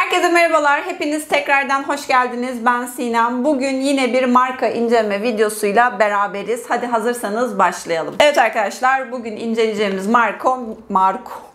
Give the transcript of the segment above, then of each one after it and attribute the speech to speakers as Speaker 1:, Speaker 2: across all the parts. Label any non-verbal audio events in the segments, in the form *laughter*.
Speaker 1: Herkese merhabalar. Hepiniz tekrardan hoş geldiniz. Ben Sinem. Bugün yine bir marka inceleme videosuyla beraberiz. Hadi hazırsanız başlayalım. Evet arkadaşlar bugün inceleyeceğimiz marka Marco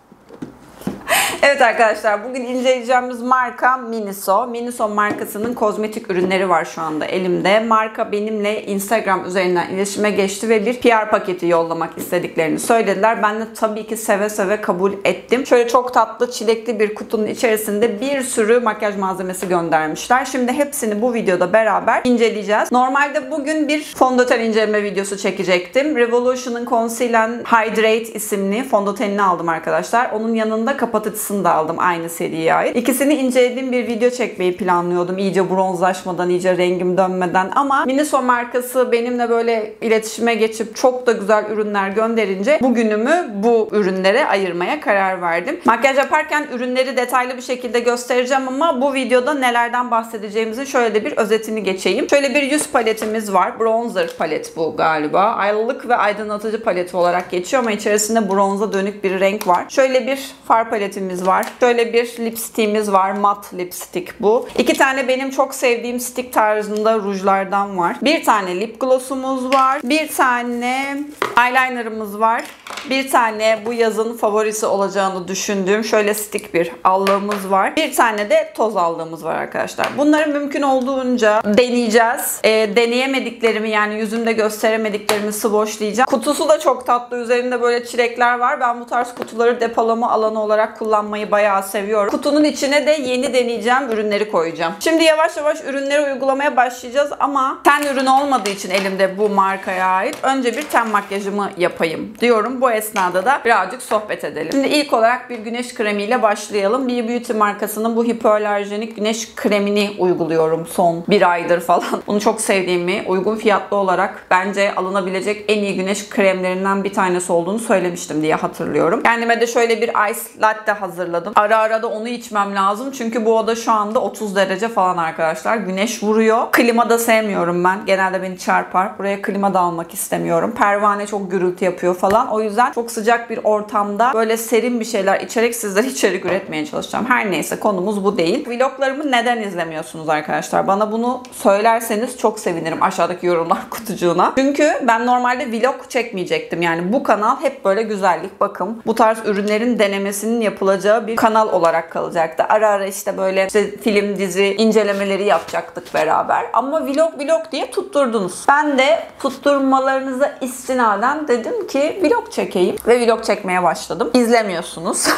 Speaker 1: Evet arkadaşlar bugün inceleyeceğimiz marka Miniso. Miniso markasının kozmetik ürünleri var şu anda elimde. Marka benimle Instagram üzerinden iletişime geçti ve bir PR paketi yollamak istediklerini söylediler. Ben de tabii ki seve seve kabul ettim. Şöyle çok tatlı çilekli bir kutunun içerisinde bir sürü makyaj malzemesi göndermişler. Şimdi hepsini bu videoda beraber inceleyeceğiz. Normalde bugün bir fondöten inceleme videosu çekecektim. Revolution'ın Conceal Hydrate isimli fondötenini aldım arkadaşlar. Onun yanında kapatıcısını da aldım aynı seriye ait. İkisini incelediğim bir video çekmeyi planlıyordum. İyice bronzlaşmadan, iyice rengim dönmeden ama Miniso markası benimle böyle iletişime geçip çok da güzel ürünler gönderince bugünümü bu ürünlere ayırmaya karar verdim. Makyaj yaparken ürünleri detaylı bir şekilde göstereceğim ama bu videoda nelerden bahsedeceğimizin şöyle de bir özetini geçeyim. Şöyle bir yüz paletimiz var. Bronzer palet bu galiba. Ayrılık ve aydınlatıcı paleti olarak geçiyor ama içerisinde bronza dönük bir renk var. Şöyle bir far paletimiz var. Şöyle bir lipstickimiz var. Mat lipstick bu. İki tane benim çok sevdiğim stick tarzında rujlardan var. Bir tane lip glossumuz var. Bir tane eyelinerımız var. Bir tane bu yazın favorisi olacağını düşündüğüm şöyle stick bir allığımız var. Bir tane de toz allığımız var arkadaşlar. Bunları mümkün olduğunca deneyeceğiz. E, deneyemediklerimi yani yüzümde gösteremediklerimi swatchlayacağım. Kutusu da çok tatlı. Üzerinde böyle çilekler var. Ben bu tarz kutuları depolama alanı olarak kullanmayı bayağı seviyorum. Kutunun içine de yeni deneyeceğim ürünleri koyacağım. Şimdi yavaş yavaş ürünleri uygulamaya başlayacağız ama ten ürün olmadığı için elimde bu markaya ait önce bir ten makyajımı yapayım diyorum. Bu esnada da birazcık sohbet edelim. Şimdi ilk olarak bir güneş kremiyle başlayalım. Bir Beauty markasının bu hipoalerjenik güneş kremini uyguluyorum son bir aydır falan. Bunu çok sevdiğimi, uygun fiyatlı olarak bence alınabilecek en iyi güneş kremlerinden bir tanesi olduğunu söylemiştim diye hatırlıyorum. Kendime de şöyle bir ice latte hazırladım. Ara ara da onu içmem lazım. Çünkü bu oda şu anda 30 derece falan arkadaşlar. Güneş vuruyor. Klima da sevmiyorum ben. Genelde beni çarpar. Buraya klima da almak istemiyorum. Pervane çok gürültü yapıyor falan. O yüzden çok sıcak bir ortamda böyle serin bir şeyler içerek sizlere *laughs* içerik üretmeye çalışacağım. Her neyse konumuz bu değil. Vloglarımı neden izlemiyorsunuz arkadaşlar? Bana bunu söylerseniz çok sevinirim aşağıdaki yorumlar *laughs* kutucuğuna. Çünkü ben normalde vlog çekmeyecektim. Yani bu kanal hep böyle güzellik, bakım, bu tarz ürünlerin denemesinin yapılacağı bir kanal olarak kalacaktı. Ara ara işte böyle işte film, dizi incelemeleri yapacaktık beraber. Ama vlog vlog diye tutturdunuz. Ben de tutturmalarınıza istinaden dedim ki vlog çekeyim ve vlog çekmeye başladım. İzlemiyorsunuz. *laughs*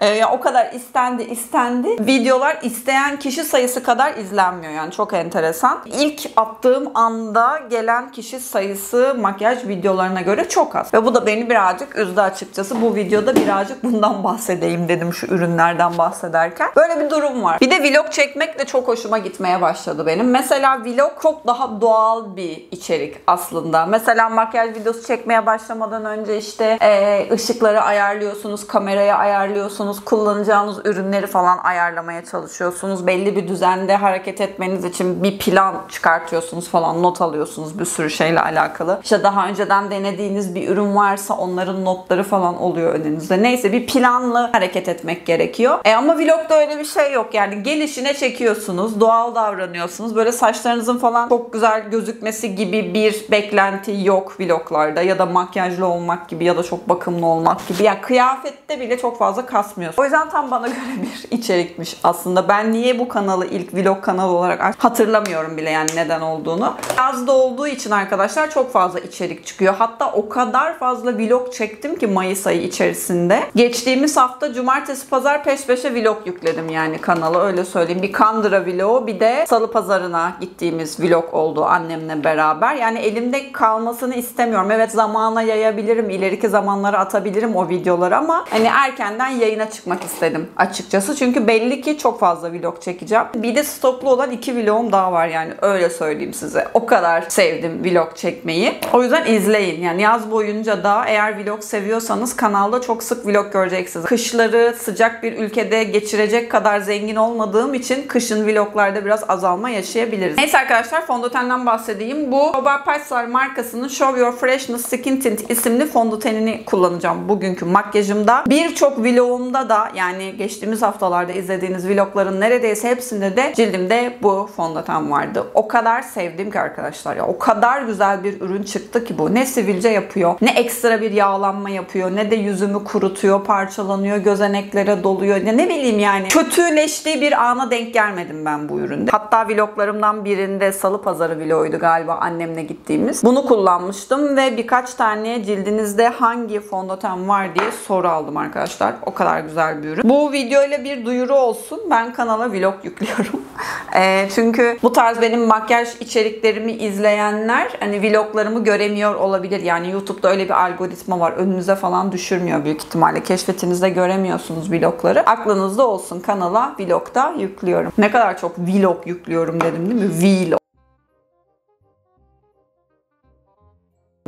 Speaker 1: Ee, o kadar istendi istendi. Videolar isteyen kişi sayısı kadar izlenmiyor yani çok enteresan. İlk attığım anda gelen kişi sayısı makyaj videolarına göre çok az. Ve bu da beni birazcık üzdü açıkçası. Bu videoda birazcık bundan bahsedeyim dedim şu ürünlerden bahsederken. Böyle bir durum var. Bir de vlog çekmek de çok hoşuma gitmeye başladı benim. Mesela vlog çok daha doğal bir içerik aslında. Mesela makyaj videosu çekmeye başlamadan önce işte e, ışıkları ayarlıyorsunuz, kamerayı ayarlıyorsunuz, kullanacağınız ürünleri falan ayarlamaya çalışıyorsunuz. Belli bir düzende hareket etmeniz için bir plan çıkartıyorsunuz falan, not alıyorsunuz bir sürü şeyle alakalı. İşte daha önceden denediğiniz bir ürün varsa onların notları falan oluyor önünüzde. Neyse bir planlı hareket etmek gerekiyor. E ama vlogda öyle bir şey yok yani gelişine çekiyorsunuz, doğal davranıyorsunuz. Böyle saçlarınızın falan çok güzel gözükmesi gibi bir beklenti yok vloglarda ya da makyajlı olmak gibi ya da çok bakımlı olmak gibi. Yani kıyafette bile çok fazla kasmıyorsunuz. O yüzden tam bana *laughs* göre bir içerikmiş aslında. Ben niye bu kanalı ilk vlog kanalı olarak hatırlamıyorum bile yani neden olduğunu. Yazda olduğu için arkadaşlar çok fazla içerik çıkıyor. Hatta o kadar fazla vlog çektim ki Mayıs ayı içerisinde. Geçtiğimiz hafta cumartesi pazar peş peşe vlog yükledim yani kanala öyle söyleyeyim. Bir Kandıra vlogu bir de salı pazarına gittiğimiz vlog oldu annemle beraber. Yani elimde kalmasını istemiyorum. Evet zamana yayabilirim. ileriki zamanlara atabilirim o videoları ama hani erkenden yayına çıkmak istedim açıkçası. Çünkü belli ki çok fazla vlog çekeceğim. Bir de stoklu olan iki vlogum daha var yani öyle söyleyeyim size. O kadar sevdim vlog çekmeyi. O yüzden izleyin. Yani yaz boyunca da eğer vlog seviyorsanız kanalda çok sık vlog göreceksiniz. Kışları sıcak bir ülkede geçirecek kadar zengin olmadığım için kışın vloglarda biraz azalma yaşayabiliriz. Neyse arkadaşlar fondötenden bahsedeyim. Bu Robert Pascal markasının Show Your Freshness Skin Tint isimli fondötenini kullanacağım bugünkü makyajımda. Birçok vlogumda da yani geçtiğimiz haftalarda izlediğiniz vlogların neredeyse hepsinde de cildimde bu fondöten vardı. O kadar sevdim ki arkadaşlar ya. O kadar güzel bir ürün çıktı ki bu. Ne sivilce yapıyor, ne ekstra bir yağlanma yapıyor, ne de yüzümü kurutuyor, parçalanıyor, gözeneklere doluyor. Ya ne bileyim yani. Kötüleştiği bir ana denk gelmedim ben bu üründe. Hatta vloglarımdan birinde salı pazarı vloguydu galiba annemle gittiğimiz. Bunu kullanmıştım ve birkaç tane cildinizde hangi fondöten var diye soru aldım arkadaşlar. O kadar güzel bir ürün. Bu videoyla bir duyuru olsun. Ben kanala vlog yüklüyorum. *laughs* e, çünkü bu tarz benim makyaj içeriklerimi izleyenler hani vloglarımı göremiyor olabilir. Yani YouTube'da öyle bir algoritma var. Önünüze falan düşürmüyor büyük ihtimalle. Keşfetinizde göremiyorsunuz vlogları. Aklınızda olsun kanala vlogda yüklüyorum. Ne kadar çok vlog yüklüyorum dedim değil mi? Vlog.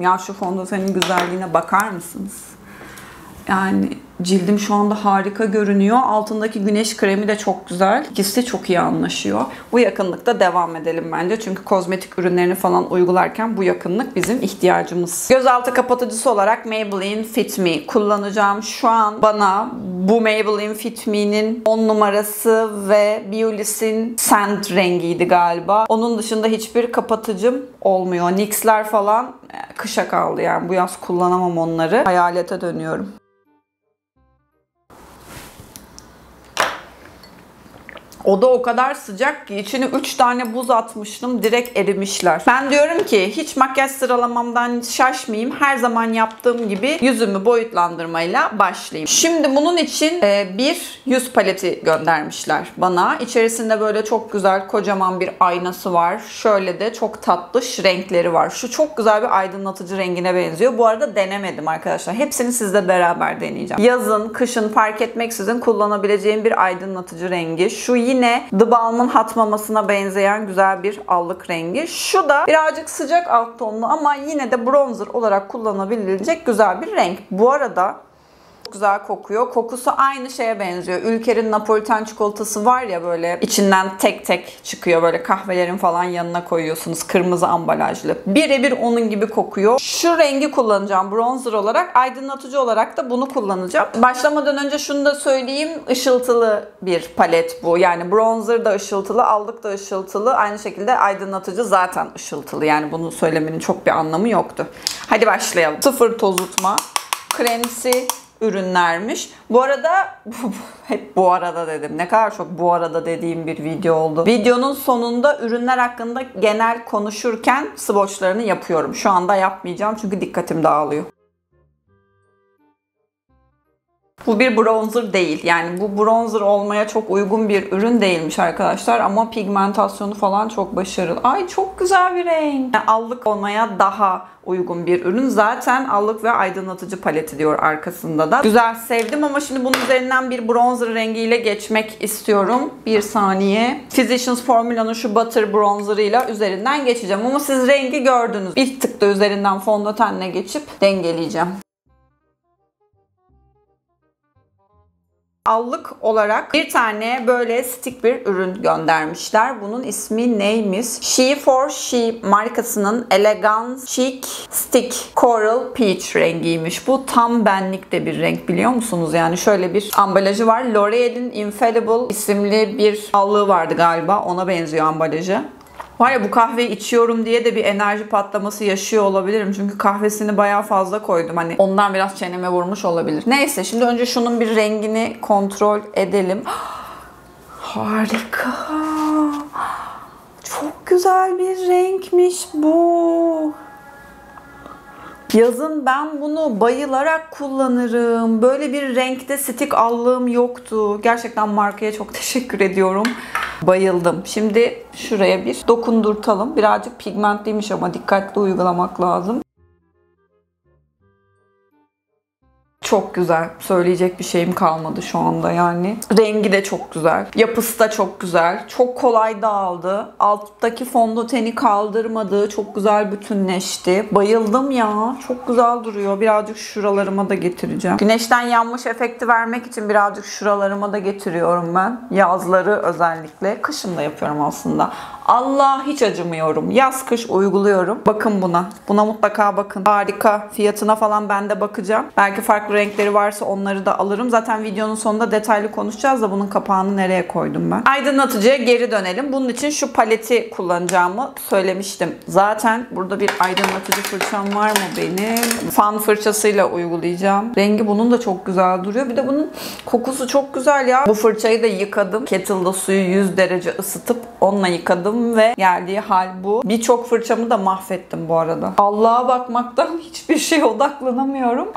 Speaker 1: Ya şu fondötenin güzelliğine bakar mısınız? Yani cildim şu anda harika görünüyor. Altındaki güneş kremi de çok güzel. İkisi çok iyi anlaşıyor. Bu yakınlıkta devam edelim bence. Çünkü kozmetik ürünlerini falan uygularken bu yakınlık bizim ihtiyacımız. Gözaltı kapatıcısı olarak Maybelline Fit Me kullanacağım. Şu an bana bu Maybelline Fit Me'nin 10 numarası ve Biolis'in Sand rengiydi galiba. Onun dışında hiçbir kapatıcım olmuyor. NYX'ler falan e, kışa kaldı yani. Bu yaz kullanamam onları. Hayalete dönüyorum. O da o kadar sıcak ki içine 3 tane buz atmıştım direkt erimişler. Ben diyorum ki hiç makyaj sıralamamdan şaşmayayım. Her zaman yaptığım gibi yüzümü boyutlandırmayla başlayayım. Şimdi bunun için e, bir yüz paleti göndermişler bana. İçerisinde böyle çok güzel kocaman bir aynası var. Şöyle de çok tatlı renkleri var. Şu çok güzel bir aydınlatıcı rengine benziyor. Bu arada denemedim arkadaşlar. Hepsini sizle beraber deneyeceğim. Yazın, kışın fark etmeksizin kullanabileceğim bir aydınlatıcı rengi. Şu yine yine The Balm'ın hat mamasına benzeyen güzel bir allık rengi. Şu da birazcık sıcak alt tonlu ama yine de bronzer olarak kullanabilecek güzel bir renk. Bu arada güzel kokuyor. Kokusu aynı şeye benziyor. Ülker'in Napolitan çikolatası var ya böyle içinden tek tek çıkıyor böyle kahvelerin falan yanına koyuyorsunuz. Kırmızı ambalajlı. Birebir onun gibi kokuyor. Şu rengi kullanacağım bronzer olarak. Aydınlatıcı olarak da bunu kullanacağım. Başlamadan önce şunu da söyleyeyim. Işıltılı bir palet bu. Yani bronzer da ışıltılı, allık da ışıltılı. Aynı şekilde aydınlatıcı zaten ışıltılı. Yani bunu söylemenin çok bir anlamı yoktu. Hadi başlayalım. Sıfır tozutma kremsi ürünlermiş. Bu arada *laughs* hep bu arada dedim. Ne kadar çok bu arada dediğim bir video oldu. Videonun sonunda ürünler hakkında genel konuşurken swatchlarını yapıyorum. Şu anda yapmayacağım çünkü dikkatim dağılıyor. Bu bir bronzer değil. Yani bu bronzer olmaya çok uygun bir ürün değilmiş arkadaşlar. Ama pigmentasyonu falan çok başarılı. Ay çok güzel bir renk. Yani allık olmaya daha uygun bir ürün. Zaten allık ve aydınlatıcı paleti diyor arkasında da. Güzel sevdim ama şimdi bunun üzerinden bir bronzer rengiyle geçmek istiyorum. Bir saniye. Physicians Formula'nın şu butter bronzerıyla üzerinden geçeceğim. Ama siz rengi gördünüz. Bir tık da üzerinden fondötenle geçip dengeleyeceğim. Allık olarak bir tane böyle stick bir ürün göndermişler. Bunun ismi neymiş? She for She markasının Elegance Chic Stick Coral Peach rengiymiş. Bu tam benlik de bir renk biliyor musunuz? Yani şöyle bir ambalajı var. L'Oreal'in Infallible isimli bir allığı vardı galiba. Ona benziyor ambalajı. Var ya bu kahveyi içiyorum diye de bir enerji patlaması yaşıyor olabilirim. Çünkü kahvesini bayağı fazla koydum. Hani ondan biraz çeneme vurmuş olabilir. Neyse şimdi önce şunun bir rengini kontrol edelim. *gasps* Harika. Çok güzel bir renkmiş bu. Yazın ben bunu bayılarak kullanırım. Böyle bir renkte stick allığım yoktu. Gerçekten markaya çok *laughs* teşekkür ediyorum. Bayıldım. Şimdi şuraya bir dokundurtalım. Birazcık pigmentliymiş ama dikkatli uygulamak lazım. Çok güzel. Söyleyecek bir şeyim kalmadı şu anda yani. Rengi de çok güzel. Yapısı da çok güzel. Çok kolay dağıldı. Alttaki fondöteni kaldırmadı. Çok güzel bütünleşti. Bayıldım ya. Çok güzel duruyor. Birazcık şuralarıma da getireceğim. Güneşten yanmış efekti vermek için birazcık şuralarıma da getiriyorum ben. Yazları özellikle. Kışın da yapıyorum aslında. Allah hiç acımıyorum. Yaz kış uyguluyorum. Bakın buna. Buna mutlaka bakın. Harika. Fiyatına falan ben de bakacağım. Belki farklı renkleri varsa onları da alırım. Zaten videonun sonunda detaylı konuşacağız da bunun kapağını nereye koydum ben. Aydınlatıcıya geri dönelim. Bunun için şu paleti kullanacağımı söylemiştim. Zaten burada bir aydınlatıcı fırçam var mı benim? Fan fırçasıyla uygulayacağım. Rengi bunun da çok güzel duruyor. Bir de bunun kokusu çok güzel ya. Bu fırçayı da yıkadım. Kettle'da suyu 100 derece ısıtıp onunla yıkadım ve geldiği hal bu. Birçok fırçamı da mahvettim bu arada. Allah'a bakmaktan *laughs* hiçbir şeye odaklanamıyorum.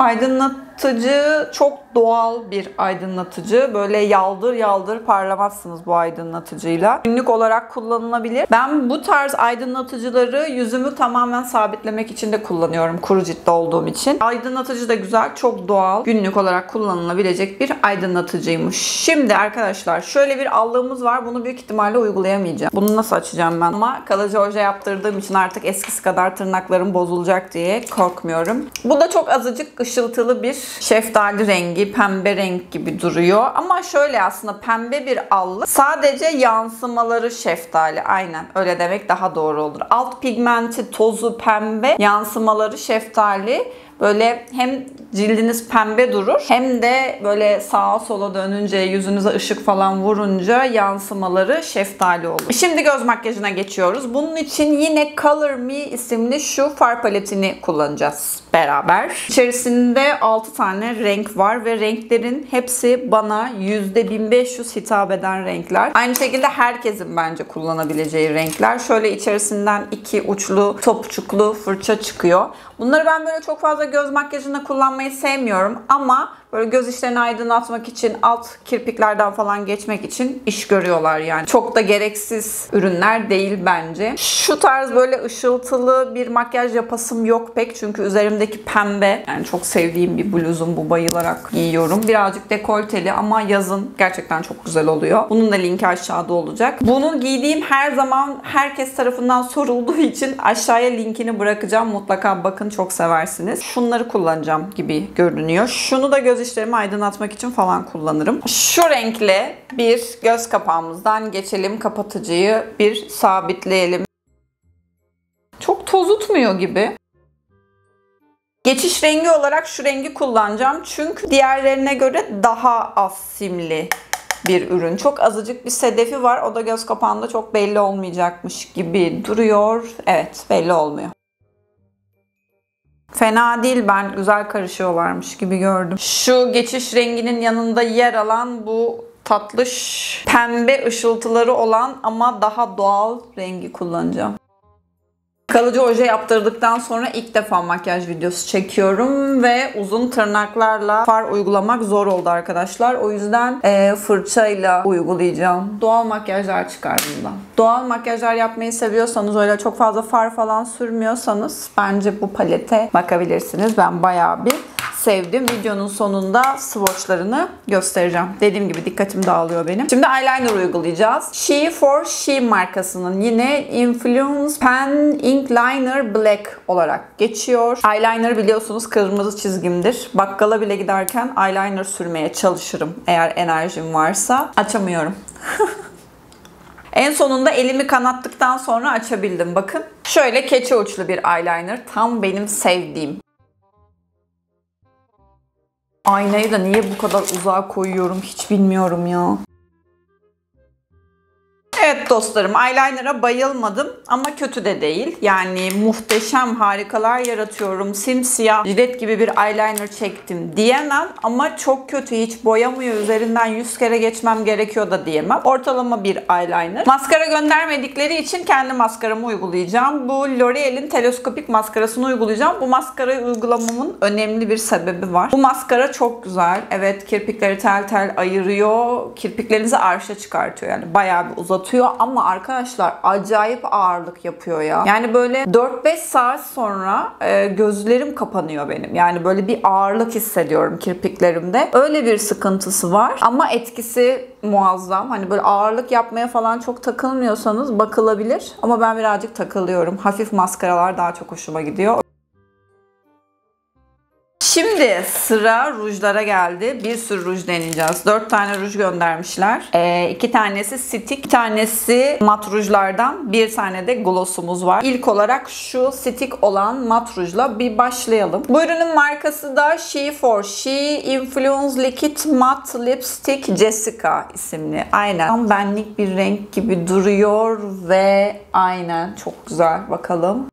Speaker 1: Aydınlatıcı çok doğal bir aydınlatıcı. Böyle yaldır yaldır parlamazsınız bu aydınlatıcıyla. Günlük olarak kullanılabilir. Ben bu tarz aydınlatıcıları yüzümü tamamen sabitlemek için de kullanıyorum. Kuru ciltli olduğum için. Aydınlatıcı da güzel, çok doğal. Günlük olarak kullanılabilecek bir aydınlatıcıymış. Şimdi arkadaşlar şöyle bir allığımız var. Bunu büyük ihtimalle uygulayamayacağım. Bunu nasıl açacağım ben? Ama kalıcı oje yaptırdığım için artık eskisi kadar tırnaklarım bozulacak diye korkmuyorum. Bu da çok azıcık ışıltılı bir şeftali rengi, pembe renk gibi duruyor. Ama şöyle aslında pembe bir allık. Sadece yansımaları şeftali. Aynen öyle demek daha doğru olur. Alt pigmenti tozu pembe, yansımaları şeftali. Böyle hem cildiniz pembe durur hem de böyle sağa sola dönünce yüzünüze ışık falan vurunca yansımaları şeftali olur. Şimdi göz makyajına geçiyoruz. Bunun için yine Color Me isimli şu far paletini kullanacağız beraber. İçerisinde 6 tane renk var ve renklerin hepsi bana %1500 hitap eden renkler. Aynı şekilde herkesin bence kullanabileceği renkler. Şöyle içerisinden iki uçlu topçuklu fırça çıkıyor. Bunları ben böyle çok fazla göz makyajında kullanmayı sevmiyorum ama böyle göz işlerini aydınlatmak için alt kirpiklerden falan geçmek için iş görüyorlar yani. Çok da gereksiz ürünler değil bence. Şu tarz böyle ışıltılı bir makyaj yapasım yok pek çünkü üzerimdeki pembe yani çok sevdiğim bir bluzum bu bayılarak giyiyorum. Birazcık dekolteli ama yazın gerçekten çok güzel oluyor. Bunun da linki aşağıda olacak. Bunu giydiğim her zaman herkes tarafından sorulduğu için aşağıya linkini bırakacağım. Mutlaka bakın çok seversiniz. Şunları kullanacağım gibi görünüyor. Şunu da göz işlerimi aydınlatmak için falan kullanırım. Şu renkle bir göz kapağımızdan geçelim. Kapatıcıyı bir sabitleyelim. Çok tozutmuyor gibi. Geçiş rengi olarak şu rengi kullanacağım. Çünkü diğerlerine göre daha az simli bir ürün. Çok azıcık bir sedefi var. O da göz kapağında çok belli olmayacakmış gibi duruyor. Evet belli olmuyor. Fena değil ben güzel karışıyorlarmış gibi gördüm. Şu geçiş renginin yanında yer alan bu tatlış pembe ışıltıları olan ama daha doğal rengi kullanacağım. Kalıcı oje yaptırdıktan sonra ilk defa makyaj videosu çekiyorum ve uzun tırnaklarla far uygulamak zor oldu arkadaşlar. O yüzden e, fırçayla uygulayacağım. Doğal makyajlar çıkar bundan. Doğal makyajlar yapmayı seviyorsanız öyle çok fazla far falan sürmüyorsanız bence bu palete bakabilirsiniz. Ben bayağı bir sevdim. Videonun sonunda swatchlarını göstereceğim. Dediğim gibi dikkatim dağılıyor benim. Şimdi eyeliner uygulayacağız. She for She markasının yine Influence Pen Ink Liner Black olarak geçiyor. Eyeliner biliyorsunuz kırmızı çizgimdir. Bakkala bile giderken eyeliner sürmeye çalışırım eğer enerjim varsa. Açamıyorum. *laughs* En sonunda elimi kanattıktan sonra açabildim. Bakın. Şöyle keçe uçlu bir eyeliner. Tam benim sevdiğim. Aynayı da niye bu kadar uzağa koyuyorum hiç bilmiyorum ya. Evet dostlarım eyeliner'a bayılmadım ama kötü de değil. Yani muhteşem harikalar yaratıyorum. Simsiyah jilet gibi bir eyeliner çektim diyemem ama çok kötü hiç boyamıyor. Üzerinden 100 kere geçmem gerekiyor da diyemem. Ortalama bir eyeliner. Maskara göndermedikleri için kendi maskaramı uygulayacağım. Bu L'Oreal'in teleskopik maskarasını uygulayacağım. Bu maskarayı uygulamamın önemli bir sebebi var. Bu maskara çok güzel. Evet kirpikleri tel tel ayırıyor. Kirpiklerinizi arşa çıkartıyor. Yani bayağı bir uzatıyor ama arkadaşlar acayip ağırlık yapıyor ya. Yani böyle 4-5 saat sonra e, gözlerim kapanıyor benim. Yani böyle bir ağırlık hissediyorum kirpiklerimde. Öyle bir sıkıntısı var ama etkisi muazzam. Hani böyle ağırlık yapmaya falan çok takılmıyorsanız bakılabilir. Ama ben birazcık takılıyorum. Hafif maskaralar daha çok hoşuma gidiyor. Şimdi sıra rujlara geldi. Bir sürü ruj deneyeceğiz. Dört tane ruj göndermişler. Ee, iki tanesi stick, bir tanesi mat rujlardan. Bir tane de glossumuz var. İlk olarak şu stick olan mat rujla bir başlayalım. Bu ürünün markası da She for She Influence Liquid Matte Lipstick Jessica isimli. Aynen. Tam benlik bir renk gibi duruyor ve aynen çok güzel. Bakalım.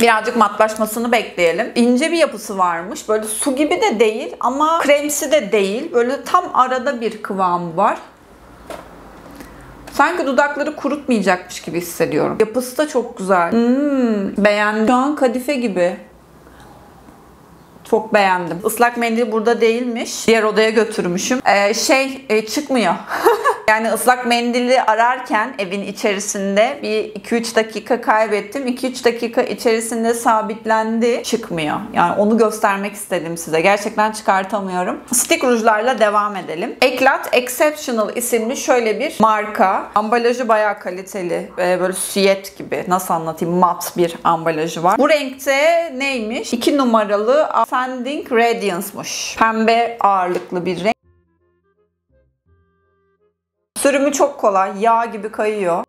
Speaker 1: Birazcık matlaşmasını bekleyelim. İnce bir yapısı varmış. Böyle su gibi de değil ama kremsi de değil. Böyle tam arada bir kıvamı var. Sanki dudakları kurutmayacakmış gibi hissediyorum. Yapısı da çok güzel. Hmm, beğendim. Şu an kadife gibi. Çok beğendim. Islak mendil burada değilmiş. Diğer odaya götürmüşüm. Ee, şey e, çıkmıyor. *laughs* yani ıslak mendili ararken evin içerisinde bir 2-3 dakika kaybettim. 2-3 dakika içerisinde sabitlendi. Çıkmıyor. Yani onu göstermek istedim size. Gerçekten çıkartamıyorum. Stick rujlarla devam edelim. Eclat Exceptional isimli şöyle bir marka. Ambalajı bayağı kaliteli. Ee, böyle süet gibi. Nasıl anlatayım? Mat bir ambalajı var. Bu renkte neymiş? 2 numaralı Ascending Radiance'mış. Pembe ağırlıklı bir renk. Sürümü çok kolay. Yağ gibi kayıyor.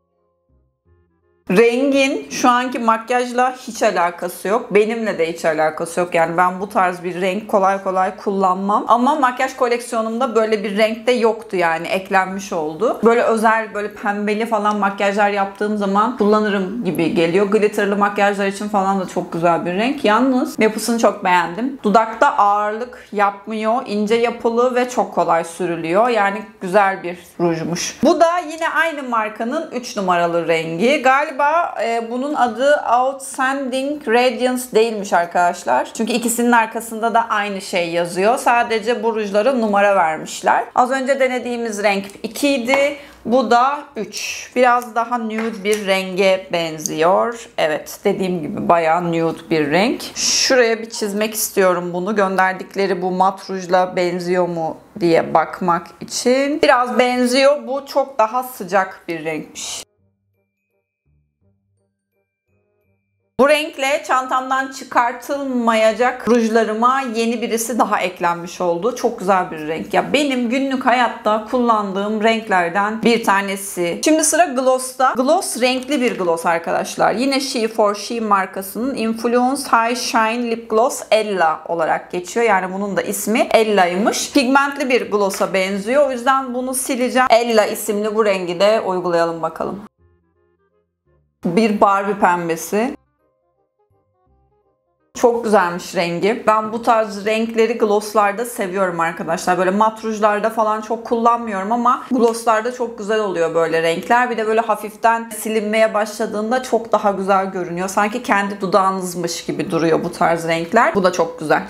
Speaker 1: Rengin şu anki makyajla hiç alakası yok. Benimle de hiç alakası yok. Yani ben bu tarz bir renk kolay kolay kullanmam. Ama makyaj koleksiyonumda böyle bir renk de yoktu yani. Eklenmiş oldu. Böyle özel böyle pembeli falan makyajlar yaptığım zaman kullanırım gibi geliyor. Glitterlı makyajlar için falan da çok güzel bir renk. Yalnız yapısını çok beğendim. Dudakta ağırlık yapmıyor. ince yapılı ve çok kolay sürülüyor. Yani güzel bir rujmuş. Bu da yine aynı markanın 3 numaralı rengi. Galiba galiba e, bunun adı Outstanding Radiance değilmiş arkadaşlar. Çünkü ikisinin arkasında da aynı şey yazıyor. Sadece bu rujlara numara vermişler. Az önce denediğimiz renk 2 idi. Bu da 3. Biraz daha nude bir renge benziyor. Evet dediğim gibi bayağı nude bir renk. Şuraya bir çizmek istiyorum bunu. Gönderdikleri bu mat rujla benziyor mu diye bakmak için. Biraz benziyor. Bu çok daha sıcak bir renkmiş. Bu renkle çantamdan çıkartılmayacak rujlarıma yeni birisi daha eklenmiş oldu. Çok güzel bir renk. Ya benim günlük hayatta kullandığım renklerden bir tanesi. Şimdi sıra Gloss'ta. Gloss renkli bir gloss arkadaşlar. Yine She for She markasının Influence High Shine Lip Gloss Ella olarak geçiyor. Yani bunun da ismi Ella'ymış. Pigmentli bir gloss'a benziyor. O yüzden bunu sileceğim. Ella isimli bu rengi de uygulayalım bakalım. Bir Barbie pembesi. Çok güzelmiş rengi. Ben bu tarz renkleri glosslarda seviyorum arkadaşlar. Böyle mat rujlarda falan çok kullanmıyorum ama glosslarda çok güzel oluyor böyle renkler. Bir de böyle hafiften silinmeye başladığında çok daha güzel görünüyor. Sanki kendi dudağınızmış gibi duruyor bu tarz renkler. Bu da çok güzel.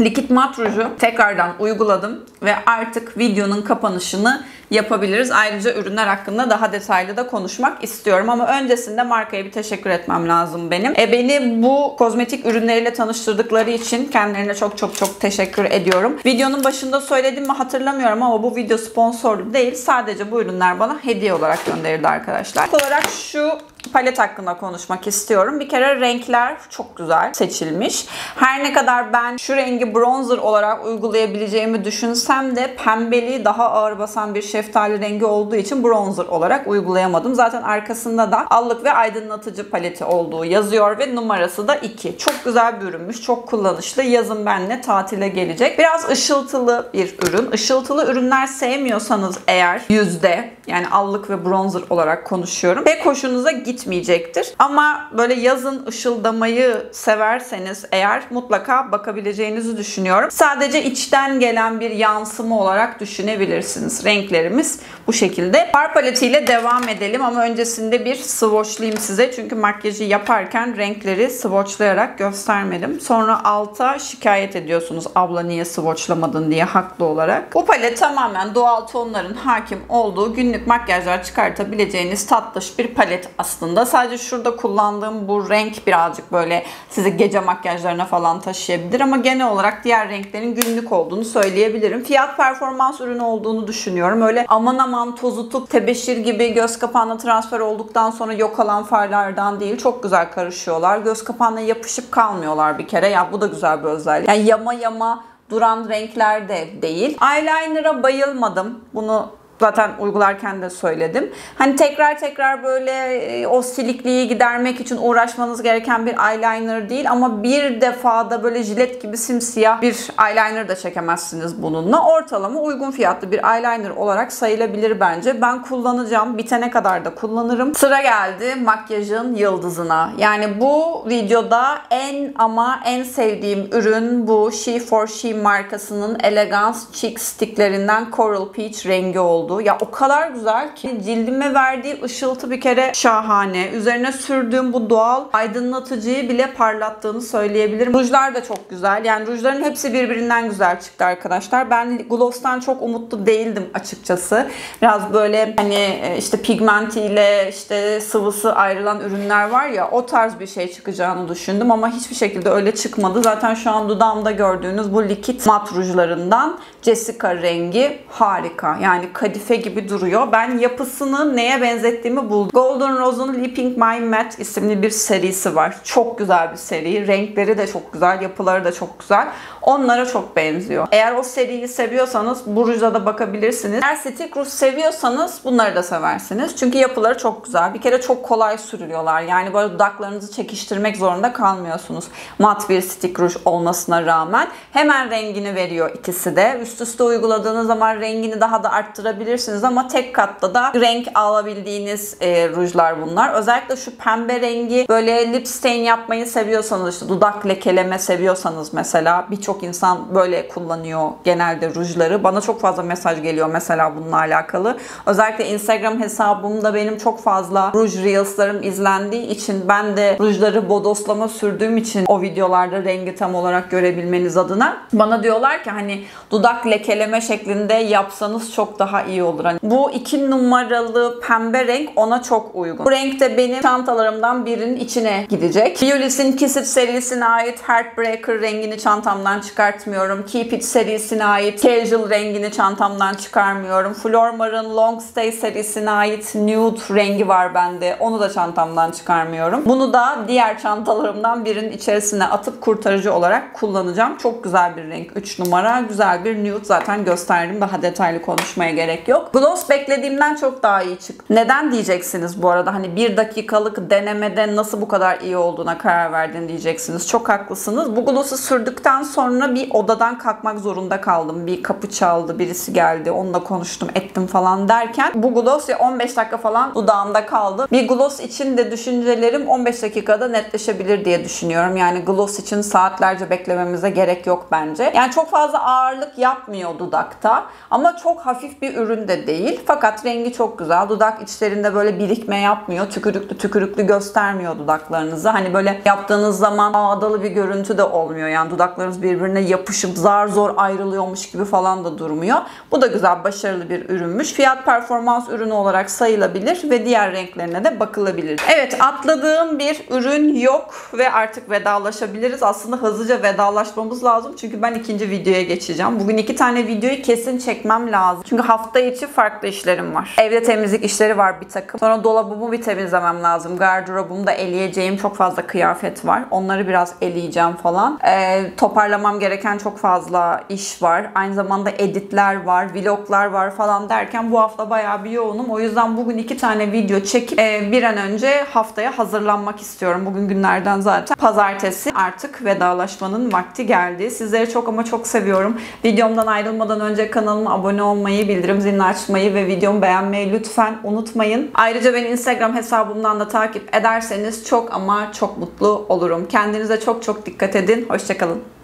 Speaker 1: Likit mat ruju tekrardan uyguladım ve artık videonun kapanışını yapabiliriz. Ayrıca ürünler hakkında daha detaylı da konuşmak istiyorum ama öncesinde markaya bir teşekkür etmem lazım benim. E beni bu kozmetik ürünleriyle tanıştırdıkları için kendilerine çok çok çok teşekkür ediyorum. Videonun başında söyledim mi hatırlamıyorum ama bu video sponsorlu değil. Sadece bu ürünler bana hediye olarak gönderildi arkadaşlar. İlk olarak şu palet hakkında konuşmak istiyorum. Bir kere renkler çok güzel seçilmiş. Her ne kadar ben şu rengi bronzer olarak uygulayabileceğimi düşünsem de pembeli daha ağır basan bir şeftali rengi olduğu için bronzer olarak uygulayamadım. Zaten arkasında da allık ve aydınlatıcı paleti olduğu yazıyor ve numarası da 2. Çok güzel bir ürünmüş. Çok kullanışlı. Yazın benle tatile gelecek. Biraz ışıltılı bir ürün. Işıltılı ürünler sevmiyorsanız eğer yüzde yani allık ve bronzer olarak konuşuyorum. Pek hoşunuza gitmeyecektir. Ama böyle yazın ışıldamayı severseniz eğer mutlaka bakabileceğinizi düşünüyorum. Sadece içten gelen bir yansıma olarak düşünebilirsiniz. Renklerimiz bu şekilde. Far paletiyle devam edelim ama öncesinde bir swatchlayayım size. Çünkü makyajı yaparken renkleri swatchlayarak göstermedim. Sonra alta şikayet ediyorsunuz abla niye swatchlamadın diye haklı olarak. Bu palet tamamen doğal tonların hakim olduğu günlük makyajlar çıkartabileceğiniz tatlış bir palet aslında. Sadece şurada kullandığım bu renk birazcık böyle sizi gece makyajlarına falan taşıyabilir ama genel olarak diğer renklerin günlük olduğunu söyleyebilirim. Fiyat performans ürünü olduğunu düşünüyorum. Öyle aman aman tozutup tebeşir gibi göz kapağına transfer olduktan sonra yok olan farlardan değil. Çok güzel karışıyorlar. Göz kapağına yapışıp kalmıyorlar bir kere. Ya bu da güzel bir özellik. Yani yama yama duran renkler de değil. Eyeliner'a bayılmadım. Bunu zaten uygularken de söyledim. Hani tekrar tekrar böyle e, o silikliği gidermek için uğraşmanız gereken bir eyeliner değil ama bir defada böyle jilet gibi simsiyah bir eyeliner da çekemezsiniz bununla. Ortalama uygun fiyatlı bir eyeliner olarak sayılabilir bence. Ben kullanacağım. Bitene kadar da kullanırım. Sıra geldi makyajın yıldızına. Yani bu videoda en ama en sevdiğim ürün bu She for She markasının Elegance Cheek Sticklerinden Coral Peach rengi oldu oldu. Ya o kadar güzel ki cildime verdiği ışıltı bir kere şahane. Üzerine sürdüğüm bu doğal aydınlatıcıyı bile parlattığını söyleyebilirim. Rujlar da çok güzel. Yani rujların hepsi birbirinden güzel çıktı arkadaşlar. Ben Gloss'tan çok umutlu değildim açıkçası. Biraz böyle hani e, işte pigmentiyle işte sıvısı ayrılan ürünler var ya o tarz bir şey çıkacağını düşündüm ama hiçbir şekilde öyle çıkmadı. Zaten şu an dudağımda gördüğünüz bu likit mat rujlarından Jessica rengi harika. Yani kadife gibi duruyor. Ben yapısını neye benzettiğimi buldum. Golden Rose'un Leaping My Matte isimli bir serisi var. Çok güzel bir seri. Renkleri de çok güzel, yapıları da çok güzel. Onlara çok benziyor. Eğer o seriyi seviyorsanız bu ruja da bakabilirsiniz. Eğer stick ruj seviyorsanız bunları da seversiniz. Çünkü yapıları çok güzel. Bir kere çok kolay sürülüyorlar. Yani böyle dudaklarınızı çekiştirmek zorunda kalmıyorsunuz. Mat bir stick ruj olmasına rağmen. Hemen rengini veriyor ikisi de. Üst üste uyguladığınız zaman rengini daha da arttırabilirsiniz ama tek katta da renk alabildiğiniz e, rujlar bunlar. Özellikle şu pembe rengi böyle lip stain yapmayı seviyorsanız işte dudak lekeleme seviyorsanız mesela birçok insan böyle kullanıyor genelde rujları. Bana çok fazla mesaj geliyor mesela bununla alakalı. Özellikle Instagram hesabımda benim çok fazla ruj reels'larım izlendiği için ben de rujları bodoslama sürdüğüm için o videolarda rengi tam olarak görebilmeniz adına bana diyorlar ki hani dudak lekeleme şeklinde yapsanız çok daha iyi olur. Hani bu iki numaralı pembe renk ona çok uygun. Bu renk de benim çantalarımdan birinin içine gidecek. Biolis'in Kiss It serisine ait Heartbreaker rengini çantamdan çıkartmıyorum. Keep It serisine ait Casual rengini çantamdan çıkarmıyorum. Flormar'ın Long Stay serisine ait Nude rengi var bende. Onu da çantamdan çıkarmıyorum. Bunu da diğer çantalarımdan birinin içerisine atıp kurtarıcı olarak kullanacağım. Çok güzel bir renk. 3 numara. Güzel bir nude zaten gösterdim. Daha detaylı konuşmaya gerek yok. Gloss beklediğimden çok daha iyi çıktı. Neden diyeceksiniz bu arada? Hani bir dakikalık denemede nasıl bu kadar iyi olduğuna karar verdin diyeceksiniz. Çok haklısınız. Bu gloss'u sürdükten sonra bir odadan kalkmak zorunda kaldım. Bir kapı çaldı, birisi geldi. Onunla konuştum, ettim falan derken bu gloss ya 15 dakika falan dudağımda kaldı. Bir gloss için de düşüncelerim 15 dakikada netleşebilir diye düşünüyorum. Yani gloss için saatlerce beklememize gerek yok bence. Yani çok fazla ağırlık yapmıyor dudakta. Ama çok hafif bir ürün de değil. Fakat rengi çok güzel. Dudak içlerinde böyle birikme yapmıyor. Tükürüklü tükürüklü göstermiyor dudaklarınızı. Hani böyle yaptığınız zaman ağdalı bir görüntü de olmuyor. Yani dudaklarınız birbirine yapışıp zar zor ayrılıyormuş gibi falan da durmuyor. Bu da güzel, başarılı bir ürünmüş. Fiyat performans ürünü olarak sayılabilir ve diğer renklerine de bakılabilir. Evet atladığım bir ürün yok ve artık vedalaşabiliriz. Aslında hızlıca vedalaşmamız lazım. Çünkü ben ikinci videoya geçeceğim. Bugün iki tane videoyu kesin çekmem lazım. Çünkü hafta içi farklı işlerim var. Evde temizlik işleri var bir takım. Sonra dolabımı bir temizlemem lazım. Gardırobumda eleyeceğim çok fazla kıyafet var. Onları biraz eleyeceğim falan. Ee, toparlamam gereken çok fazla iş var. Aynı zamanda editler var, vloglar var falan derken bu hafta bayağı bir yoğunum. O yüzden bugün iki tane video çekip e, bir an önce haftaya hazırlanmak istiyorum. Bugün günlerden zaten pazartesi artık vedalaşmanın vakti geldi. Sizleri çok ama çok seviyorum. Videomdan ayrılmadan önce kanalıma abone olmayı, bildirim zilini açmayı ve videomu beğenmeyi lütfen unutmayın. Ayrıca beni Instagram hesabımdan da takip ederseniz çok ama çok mutlu olurum. Kendinize çok çok dikkat edin. Hoşçakalın.